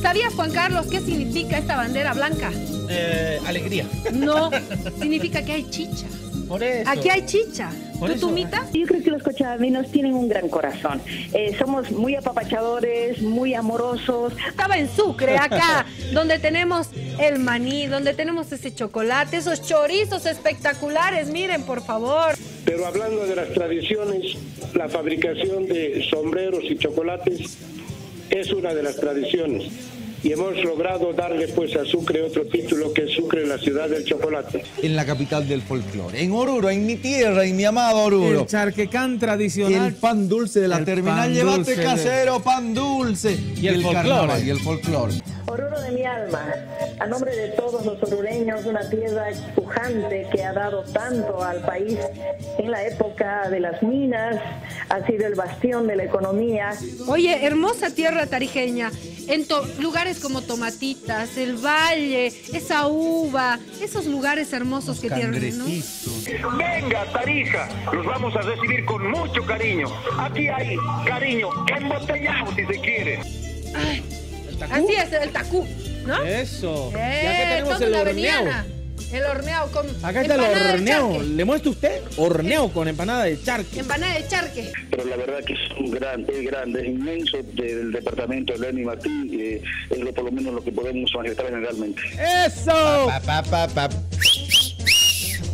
¿Sabía Juan Carlos qué significa esta bandera blanca? Eh, alegría. No, significa que hay chicha. Por eso. Aquí hay chicha. Por ¿Tú, eso. Tumita? Yo creo que los cochabaminos tienen un gran corazón. Eh, somos muy apapachadores, muy amorosos. Estaba en Sucre, acá, donde tenemos el maní, donde tenemos ese chocolate, esos chorizos espectaculares. Miren, por favor. Pero hablando de las tradiciones, la fabricación de sombreros y chocolates es una de las tradiciones. Y hemos logrado darle pues a Sucre otro título que es Sucre, la ciudad del chocolate. En la capital del folclore. En Oruro, en mi tierra, en mi amado Oruro. El charquecán tradicional. El pan dulce de la El terminal. Llévate de- casero, pan dulce. Y el folclore. carnaval, Y el folclore. Oruro de mi alma, a nombre de todos los orureños, una tierra pujante que ha dado tanto al país en la época de las minas, ha sido el bastión de la economía. Oye, hermosa tierra tarijeña. En to- lugares como Tomatitas, el Valle, esa uva, esos lugares hermosos que tienen, ¿no? Venga, Tarija, los vamos a recibir con mucho cariño. Aquí hay cariño embotellado, si se quiere. Así es, el tacú, ¿no? Eso. Eh, y acá tenemos el horneado. El horneado con Acá está el horneado. ¿Le muestra usted? Horneado con empanada de charque. Empanada de charque. Pero la verdad que es un gran, es grande, es inmenso del departamento de Lenin Martín, eh, es lo, por lo menos lo que podemos manifestar generalmente. ¡Eso! Pa, pa, pa, pa.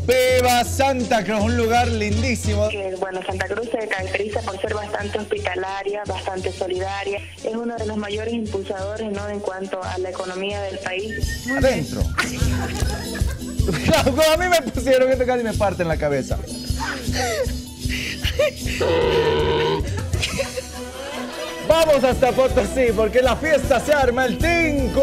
Beba Santa Cruz, un lugar lindísimo. Que, bueno, Santa Cruz se caracteriza por ser bastante hospitalaria, bastante solidaria. Es uno de los mayores impulsadores ¿no? en cuanto a la economía del país. Adentro. A mí me pusieron esto casi me parte en la cabeza. Vamos hasta Potosí porque la fiesta se arma el tinco.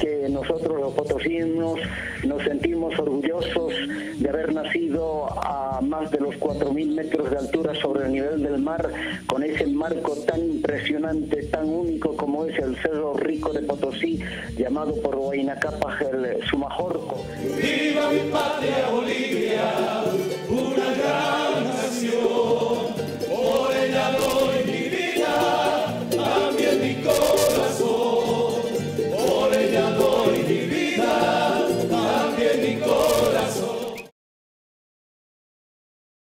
Que nosotros los potosinos nos sentimos orgullosos de haber nacido a más de los 4.000 metros de altura sobre el nivel del mar, con ese marco tan impresionante, tan único como es el Cerro Rico de Potosí, llamado por Huayna Cápac el Sumajorco.